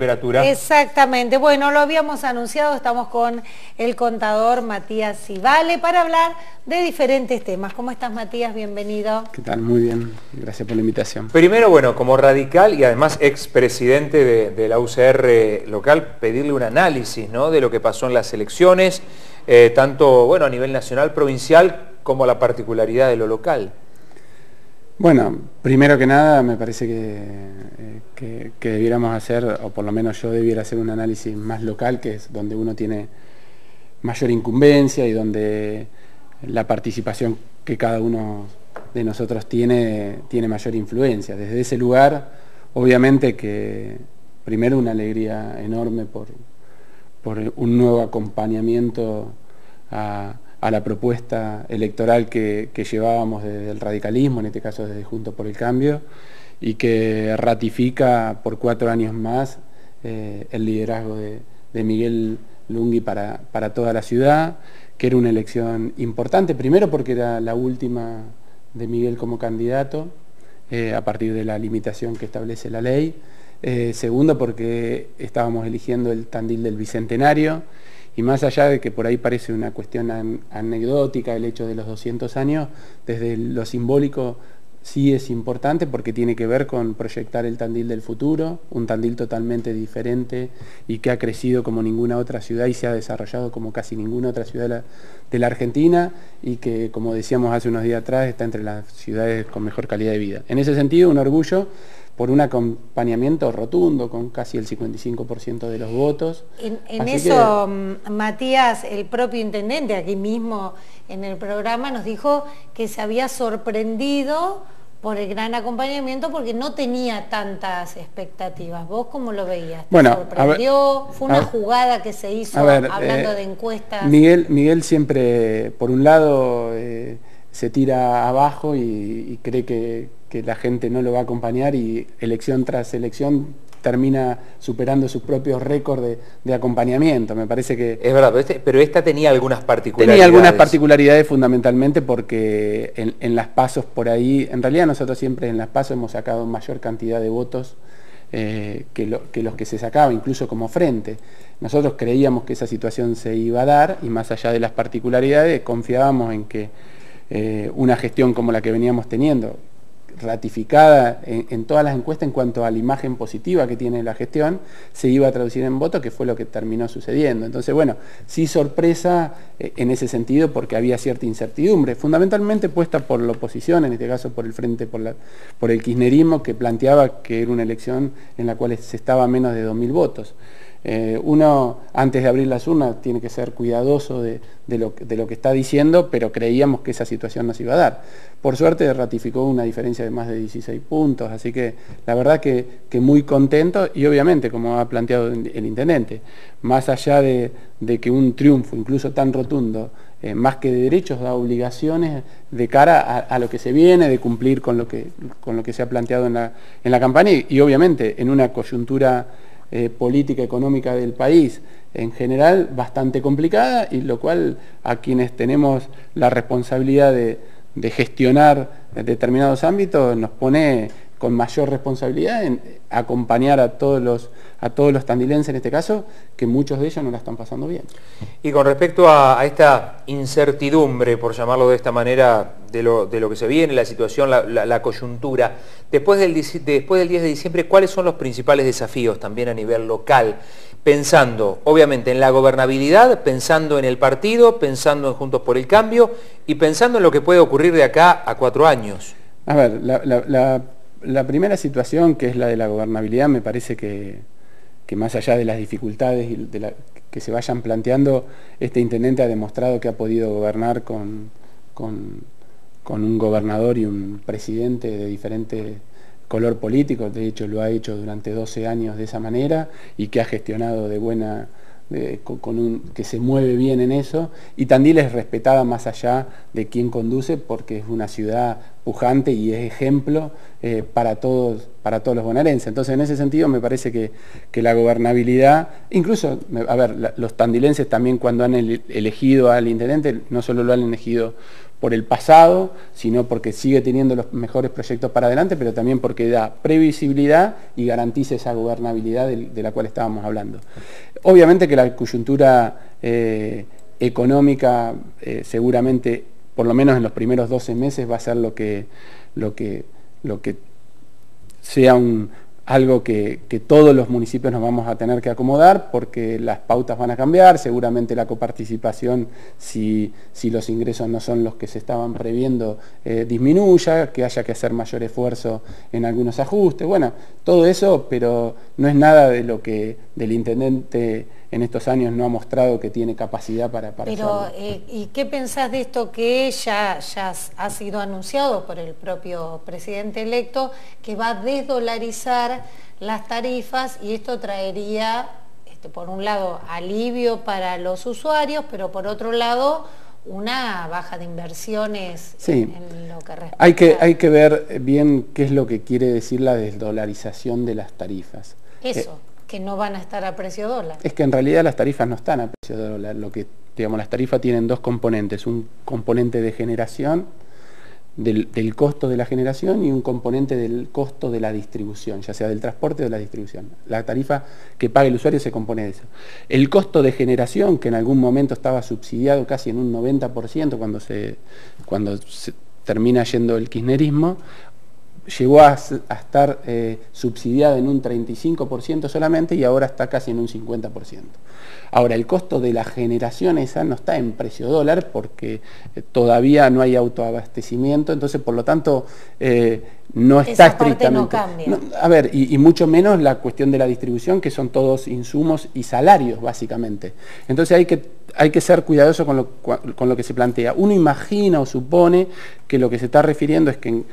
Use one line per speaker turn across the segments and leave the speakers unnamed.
temperatura.
Exactamente, bueno, lo habíamos anunciado, estamos con el contador Matías Civale para hablar de diferentes temas. ¿Cómo estás Matías? Bienvenido.
¿Qué tal? Muy bien, gracias por la invitación.
Primero, bueno, como radical y además expresidente de, de la UCR local, pedirle un análisis ¿no? de lo que pasó en las elecciones, eh, tanto bueno, a nivel nacional, provincial, como la particularidad de lo local.
Bueno, primero que nada me parece eh, que, debiéramos hacer, o por lo menos yo debiera hacer un análisis más local, que es donde uno tiene mayor incumbencia y donde la participación que cada uno de nosotros tiene, tiene mayor influencia. Desde ese lugar, obviamente que primero una alegría enorme por, por un nuevo acompañamiento a a la propuesta electoral que, llevábamos desde el radicalismo, en este caso desde Juntos por el Cambio, y que ratifica por cuatro años más eh, el liderazgo de, Miguel Lungui para, para, toda la ciudad, que era una elección importante, primero porque era la última de Miguel como candidato, eh, a partir de la limitación que establece la ley, eh, segundo porque estábamos eligiendo el Tandil del Bicentenario, y más allá de que por ahí parece una cuestión anecdótica el hecho de los 200 años, desde lo simbólico sí es importante porque tiene que ver con proyectar el Tandil del futuro, un Tandil totalmente diferente y que ha crecido como ninguna otra ciudad y se ha desarrollado como casi ninguna otra ciudad de la Argentina y que, como decíamos hace unos días atrás, está entre las ciudades con mejor calidad de vida. En ese sentido, un orgullo por un acompañamiento rotundo con casi el 55% de los votos.
En, eso, mm, Matías, el propio intendente aquí mismo en el programa nos dijo que se había sorprendido por el gran acompañamiento porque no tenía tantas expectativas. ¿Vos cómo lo veías? ¿Te
bueno,
sorprendió? ¿Fue una jugada que se hizo hablando eh, de encuestas?
Miguel, Miguel siempre, por un lado, eh, se tira abajo y cree que, que la gente no lo va a acompañar y elección tras elección termina superando sus propios récords de, acompañamiento. Me parece que...
Es verdad, este, pero, esta tenía algunas particularidades.
Tenía algunas particularidades fundamentalmente porque en, las pasos por ahí, en realidad nosotros siempre en las pasos hemos sacado mayor cantidad de votos eh, que, los que se sacaba, incluso como frente. Nosotros creíamos que esa situación se iba a dar y más allá de las particularidades confiábamos en que eh, una gestión como la que veníamos teniendo, ratificada en, todas las encuestas en cuanto a la imagen positiva que tiene la gestión, se iba a traducir en voto, que fue lo que terminó sucediendo. Entonces, bueno, sí sorpresa eh, en ese sentido porque había cierta incertidumbre, fundamentalmente puesta por la oposición, en este caso por el Frente, por, el kirchnerismo, que planteaba que era una elección en la cual se estaba menos de 2.000 votos. Eh, uno, antes de abrir las urnas, tiene que ser cuidadoso de, lo, que está diciendo, pero creíamos que esa situación nos iba a dar. Por suerte ratificó una diferencia de más de 16 puntos, así que la verdad que, muy contento y obviamente, como ha planteado el intendente, más allá de, que un triunfo, incluso tan rotundo, eh, más que de derechos, da obligaciones de cara a, lo que se viene, de cumplir con lo que, que se ha planteado en la, en la campaña y obviamente en una coyuntura eh, política económica del país en general bastante complicada y lo cual a quienes tenemos la responsabilidad de, de gestionar determinados ámbitos nos pone con mayor responsabilidad en acompañar a todos los, a todos los tandilenses en este caso, que muchos de ellos no la están pasando bien.
Y con respecto a, esta incertidumbre, por llamarlo de esta manera, de lo, de lo que se viene, la situación, la, coyuntura, después del, después del 10 de diciembre, ¿cuáles son los principales desafíos también a nivel local? Pensando, obviamente, en la gobernabilidad, pensando en el partido, pensando en Juntos por el Cambio y pensando en lo que puede ocurrir de acá a cuatro años.
A ver, la la primera situación, que es la de la gobernabilidad, me parece que, más allá de las dificultades que se vayan planteando, este intendente ha demostrado que ha podido gobernar con, un gobernador y un presidente de diferente color político, de hecho lo ha hecho durante 12 años de esa manera y que ha gestionado de buena con, un, que se mueve bien en eso, y Tandil es respetada más allá de quién conduce, porque es una ciudad pujante y es ejemplo eh, para, todos, para todos los bonaerenses. Entonces, en ese sentido, me parece que, la gobernabilidad, incluso, a ver, los tandilenses también cuando han elegido al intendente, no solo lo han elegido por el pasado, sino porque sigue teniendo los mejores proyectos para adelante, pero también porque da previsibilidad y garantiza esa gobernabilidad de, la cual estábamos hablando. Obviamente que la coyuntura eh, económica eh, seguramente, por lo menos en los primeros 12 meses, va a ser lo que, lo que, lo que sea un, algo que, todos los municipios nos vamos a tener que acomodar porque las pautas van a cambiar, seguramente la coparticipación, si, si los ingresos no son los que se estaban previendo, eh, disminuya, que haya que hacer mayor esfuerzo en algunos ajustes, bueno, todo eso, pero no es nada de lo que del intendente en estos años no ha mostrado que tiene capacidad para, para
Pero, eh, ¿y qué pensás de esto que ya, ya ha sido anunciado por el propio presidente electo, que va a desdolarizar las tarifas y esto traería, este, por un lado, alivio para los usuarios, pero por otro lado, una baja de inversiones
en lo que respecta. Hay que, hay que ver bien qué es lo que quiere decir la desdolarización de las tarifas.
Eso. Eh, que no van a estar a precio dólar.
Es que en realidad las tarifas no están a precio dólar. Lo que, digamos, las tarifas tienen dos componentes, un componente de generación, del, costo de la generación y un componente del costo de la distribución, ya sea del transporte o de la distribución. La tarifa que paga el usuario se compone de eso. El costo de generación, que en algún momento estaba subsidiado casi en un 90% cuando se, cuando se termina yendo el kirchnerismo, llegó a, estar eh, subsidiada en un 35% solamente y ahora está casi en un 50%. Ahora, el costo de la generación esa no está en precio dólar porque eh, todavía no hay autoabastecimiento, entonces por lo tanto eh, no está estrictamente... a ver, y, mucho menos la cuestión de la distribución, que son todos insumos y salarios, básicamente. Entonces hay que, hay que ser cuidadoso con lo, con lo que se plantea. Uno imagina o supone que lo que se está refiriendo es que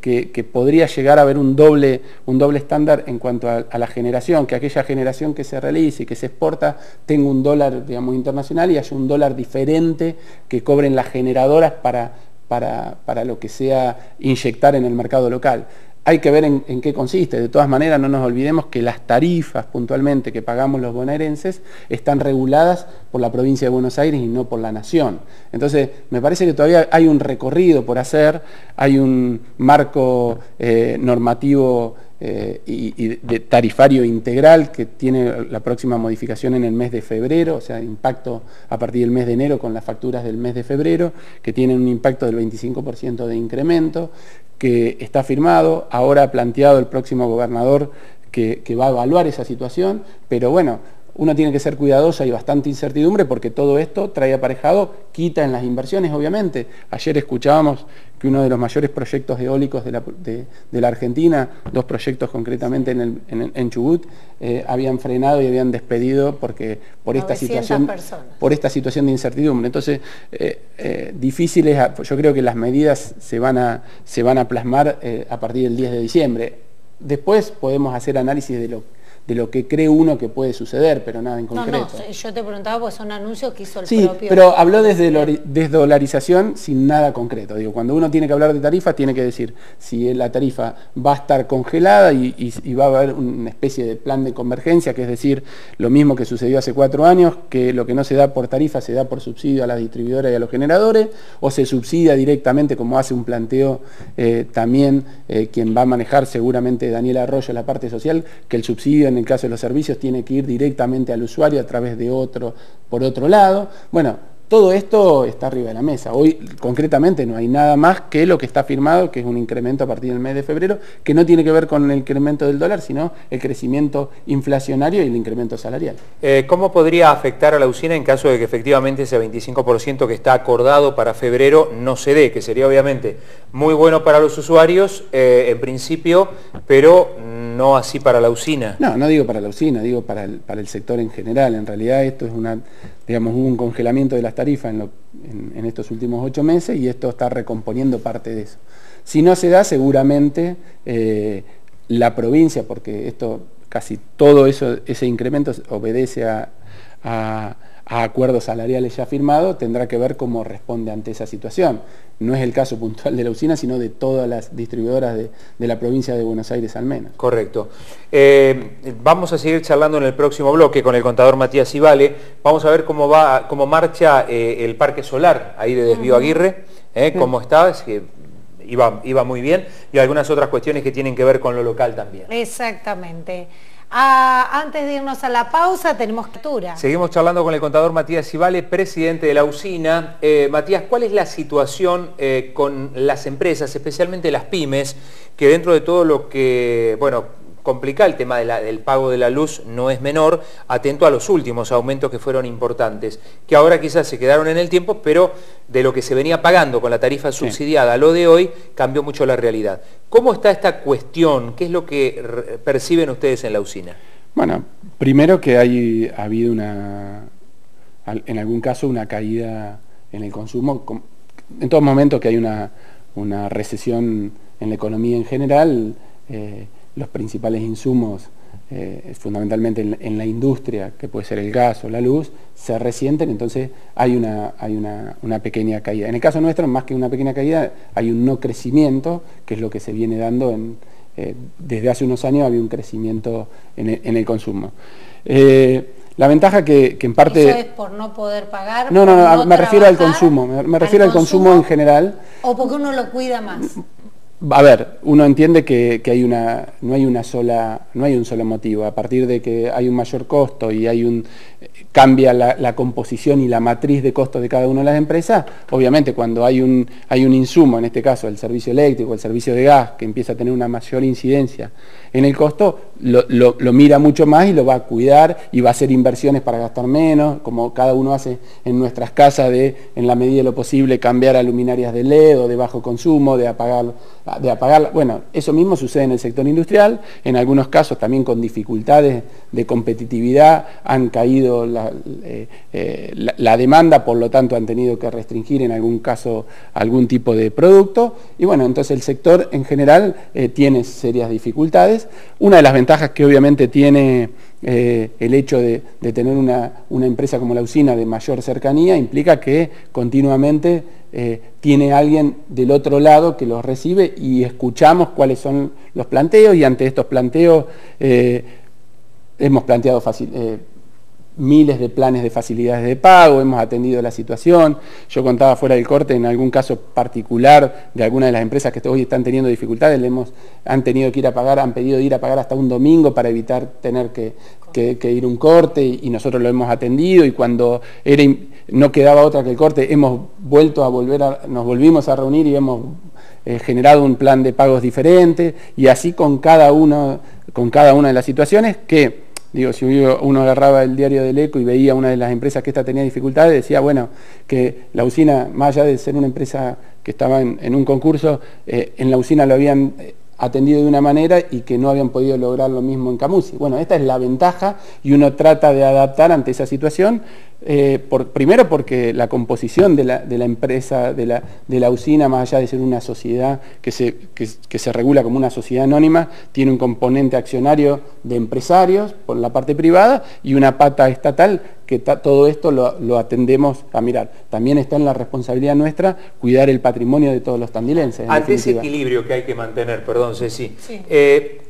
que, podría llegar a haber un doble, un doble estándar en cuanto a, la generación, que aquella generación que se realice y que se exporta tenga un dólar digamos, internacional y haya un dólar diferente que cobren las generadoras para, para, para lo que sea inyectar en el mercado local. Hay que ver en, qué consiste. De todas maneras, no nos olvidemos que las tarifas puntualmente que pagamos los bonaerenses están reguladas por la provincia de Buenos Aires y no por la nación. Entonces, me parece que todavía hay un recorrido por hacer, hay un marco eh, normativo eh, y, de tarifario integral que tiene la próxima modificación en el mes de febrero, o sea, impacto a partir del mes de enero con las facturas del mes de febrero, que tienen un impacto del 25% de incremento, que está firmado, ahora ha planteado el próximo gobernador que, va a evaluar esa situación, pero bueno, uno tiene que ser cuidadoso, hay bastante incertidumbre porque todo esto trae aparejado, quita en las inversiones, obviamente. Ayer escuchábamos que uno de los mayores proyectos eólicos de la, Argentina, dos proyectos concretamente en, Chubut, eh, habían frenado y habían despedido porque por esta situación por esta situación de incertidumbre. Entonces, eh, eh, difíciles, yo creo que las medidas se van a, se van a plasmar a partir del 10 de diciembre. Después podemos hacer análisis de lo de lo que cree uno que puede suceder, pero nada en concreto.
No, no, yo te preguntaba porque son anuncios que hizo el
sí, pero habló desde desdolarización sin nada concreto. Digo, cuando uno tiene que hablar de tarifa, tiene que decir si la tarifa va a estar congelada y, va a haber una especie de plan de convergencia, que es decir, lo mismo que sucedió hace cuatro años, que lo que no se da por tarifa se da por subsidio a las distribuidoras y a los generadores, o se subsidia directamente, como hace un planteo eh, también eh, quien va a manejar seguramente Daniel Arroyo la parte social, que el subsidio en en el caso de los servicios tiene que ir directamente al usuario a través de otro, por otro lado. Bueno, todo esto está arriba de la mesa. Hoy concretamente no hay nada más que lo que está firmado, que es un incremento a partir del mes de febrero, que no tiene que ver con el incremento del dólar, sino el crecimiento inflacionario y el incremento salarial.
Eh, ¿Cómo podría afectar a la usina en caso de que efectivamente ese 25% que está acordado para febrero no se dé? Que sería obviamente muy bueno para los usuarios eh, en principio, pero no así para la usina.
No, no digo para la usina, digo para el, para el sector en general. En realidad esto es una, digamos, un congelamiento de las tarifas en, estos últimos ocho meses y esto está recomponiendo parte de eso. Si no se da, seguramente eh, la provincia, porque esto casi todo eso, ese incremento obedece a acuerdos salariales ya firmados, tendrá que ver cómo responde ante esa situación. No es el caso puntual de la usina, sino de todas las distribuidoras de, la provincia de Buenos Aires al menos.
Correcto. Eh, vamos a seguir charlando en el próximo bloque con el contador Matías Ibale. Vamos a ver cómo, va, cómo marcha eh, el parque solar ahí de Desvío Aguirre. ¿eh? ¿Cómo está? que iba, iba muy bien. Y algunas otras cuestiones que tienen que ver con lo local también.
Exactamente. Ah, antes de irnos a la pausa, tenemos captura.
Seguimos charlando con el contador Matías Ibale, presidente de la usina. Eh, Matías, ¿cuál es la situación eh, con las empresas, especialmente las pymes, que dentro de todo lo que, bueno, complica el tema del pago de la luz no es menor, atento a los últimos aumentos que fueron importantes, que ahora quizás se quedaron en el tiempo, pero de lo que se venía pagando con la tarifa subsidiada a lo de hoy cambió mucho la realidad. ¿Cómo está esta cuestión? ¿Qué es lo que perciben ustedes en la usina?
Bueno, primero que hay, ha habido una, en algún caso una caída en el consumo, en todo momento que hay una, recesión en la economía en general, eh, los principales insumos, eh, fundamentalmente en, la industria, que puede ser el gas o la luz, se resienten, entonces hay, una, hay una, pequeña caída. En el caso nuestro, más que una pequeña caída, hay un no crecimiento, que es lo que se viene dando en, eh, desde hace unos años había un crecimiento en el, consumo. Eh, la ventaja que, en parte...
¿Eso es por no poder pagar?
No, no, no, me refiero al consumo, me, refiero al consumo en general.
¿O porque uno lo cuida más?
A ver, uno entiende que, hay una, no hay una sola, no hay un solo motivo. A partir de que hay un mayor costo y hay un cambia la, composición y la matriz de costos de cada una de las empresas, obviamente cuando hay un, hay un insumo, en este caso el servicio eléctrico, el servicio de gas, que empieza a tener una mayor incidencia en el costo, lo, mira mucho más y lo va a cuidar y va a hacer inversiones para gastar menos, como cada uno hace en nuestras casas de, en la medida de lo posible, cambiar a luminarias de LED o de bajo consumo, de apagar, de apagar. Bueno, eso mismo sucede en el sector industrial, en algunos casos también con dificultades de competitividad han caído la, eh, eh, la demanda, por lo tanto han tenido que restringir en algún caso algún tipo de producto y bueno, entonces el sector en general eh, tiene serias dificultades una de las ventajas que obviamente tiene eh, el hecho de, tener una, empresa como la usina de mayor cercanía implica que continuamente eh, tiene alguien del otro lado que los recibe y escuchamos cuáles son los planteos y ante estos planteos eh, hemos planteado fácil, miles de planes de facilidades de pago, hemos atendido la situación. Yo contaba fuera del corte en algún caso particular de alguna de las empresas que hoy están teniendo dificultades, hemos, han tenido que ir a pagar, han pedido ir a pagar hasta un domingo para evitar tener que, ir un corte y, nosotros lo hemos atendido y cuando era, no quedaba otra que el corte, hemos vuelto a volver a, nos volvimos a reunir y hemos eh, generado un plan de pagos diferente y así con cada uno, con cada una de las situaciones que Digo, si uno agarraba el diario del ECO y veía una de las empresas que esta tenía dificultades, decía, bueno, que la usina, más allá de ser una empresa que estaba en, un concurso, eh, en la usina lo habían eh, atendido de una manera y que no habían podido lograr lo mismo en Camusi. Bueno, esta es la ventaja y uno trata de adaptar ante esa situación, eh, primero porque la composición de la, empresa, de la, usina, más allá de ser una sociedad que se, se regula como una sociedad anónima, tiene un componente accionario de empresarios por la parte privada y una pata estatal que todo esto lo, atendemos a mirar. También está en la responsabilidad nuestra cuidar el patrimonio de todos los tandilenses.
Ante ese equilibrio que hay que mantener, perdón Ceci, eh,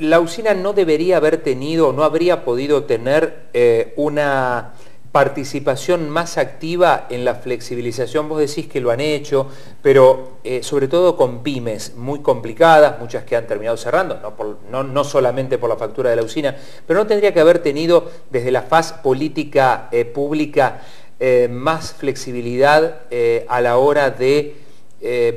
la usina no debería haber tenido, no habría podido tener eh, una participación más activa en la flexibilización, vos decís que lo han hecho, pero eh, sobre todo con pymes muy complicadas, muchas que han terminado cerrando, no, solamente por la factura de la usina, pero no tendría que haber tenido desde la faz política eh, pública eh, más flexibilidad a la hora de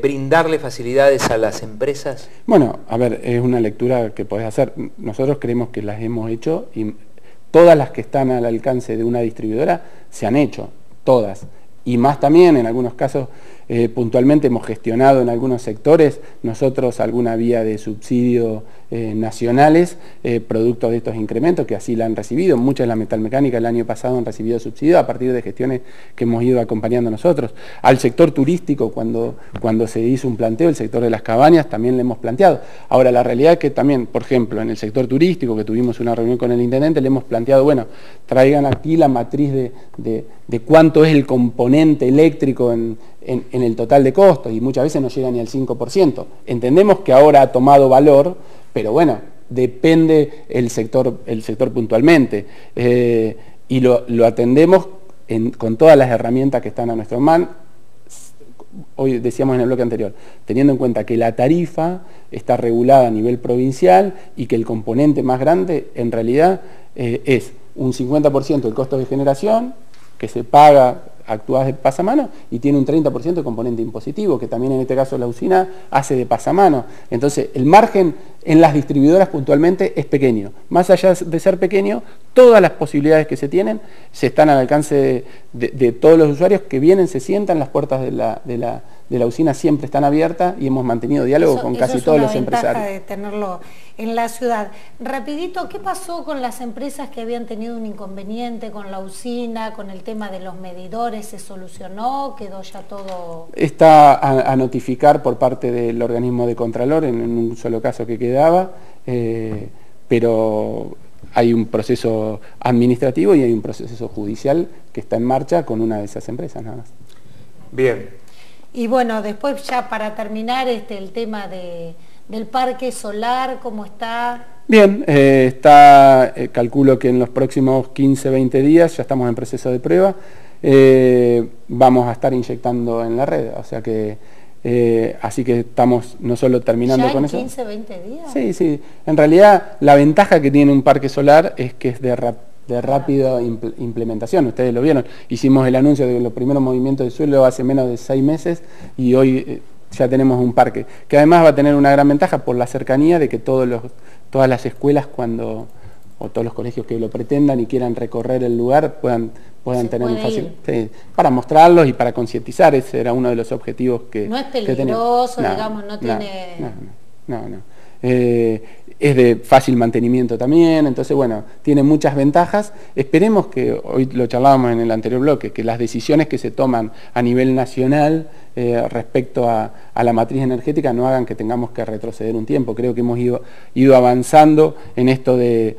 brindarle facilidades a las empresas?
Bueno, a ver, es una lectura que podés hacer. Nosotros creemos que las hemos hecho y Todas las que están al alcance de una distribuidora se han hecho, todas. Y más también, en algunos casos, eh, puntualmente hemos gestionado en algunos sectores nosotros alguna vía de subsidio eh, nacionales, eh, producto de estos incrementos, que así la han recibido. Muchas de la metalmecánica el año pasado han recibido subsidio a partir de gestiones que hemos ido acompañando nosotros. Al sector turístico, cuando, cuando se hizo un planteo, el sector de las cabañas, también le hemos planteado. Ahora, la realidad es que también, por ejemplo, en el sector turístico, que tuvimos una reunión con el intendente, le hemos planteado, bueno, traigan aquí la matriz de, de cuánto es el componente eléctrico en, en, el total de costos y muchas veces no llega ni al 5%. Entendemos que ahora ha tomado valor, pero bueno, depende el sector, el sector puntualmente. Eh, y lo, atendemos con todas las herramientas que están a nuestro mano, hoy decíamos en el bloque anterior, teniendo en cuenta que la tarifa está regulada a nivel provincial y que el componente más grande en realidad eh, es un 50% del costo de generación que se paga actúas de pasamano y tiene un 30% de componente impositivo, que también en este caso la usina hace de pasamano. Entonces, el margen en las distribuidoras puntualmente es pequeño. Más allá de ser pequeño, todas las posibilidades que se tienen se están al alcance de, todos los usuarios que vienen, se sientan, las puertas de la, de la, usina siempre están abiertas y hemos mantenido diálogo con casi todos los empresarios.
de tenerlo en la ciudad. Rapidito, ¿qué pasó con las empresas que habían tenido un inconveniente con la usina, con el tema de los medidores? ¿Se solucionó? ¿Quedó ya todo...?
Está a, notificar por parte del organismo de Contralor, en, un solo caso que eh, pero hay un proceso administrativo y hay un proceso judicial que está en marcha con una de esas empresas nada más.
Bien.
Y bueno, después ya para terminar este, el tema del parque solar, ¿cómo está?
Bien, eh, está, eh, calculo que en los próximos 15, 20 días ya estamos en proceso de prueba, eh, vamos a estar inyectando en la red, o sea que eh, así que estamos no solo terminando
¿Ya
con
en 15, 20 días?
Sí, sí. En realidad la ventaja que tiene un parque solar es que es de, de rápida implementación. Ustedes lo vieron. Hicimos el anuncio de los primeros movimientos de suelo hace menos de seis meses y hoy eh, ya tenemos un parque. Que además va a tener una gran ventaja por la cercanía de que todos los, todas las escuelas cuando o todos los colegios que lo pretendan y quieran recorrer el lugar puedan puedan tener un fácil para mostrarlos y para concientizar ese era uno de los objetivos que
no es peligroso digamos no, tiene
no no, eh, es de fácil mantenimiento también, entonces bueno, tiene muchas ventajas. Esperemos que, hoy lo charlábamos en el anterior bloque, que las decisiones que se toman a nivel nacional eh, respecto a, la matriz energética no hagan que tengamos que retroceder un tiempo. Creo que hemos ido, avanzando en esto de,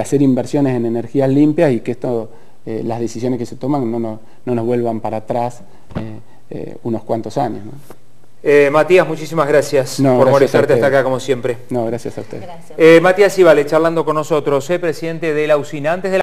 hacer inversiones en energías limpias y que esto, eh, las decisiones que se toman no, no, nos vuelvan para atrás eh, unos cuantos años.
Matías, muchísimas gracias por molestarte hasta acá como siempre.
No, gracias a usted.
Matías Ibale, charlando con nosotros, presidente de la usina. Antes de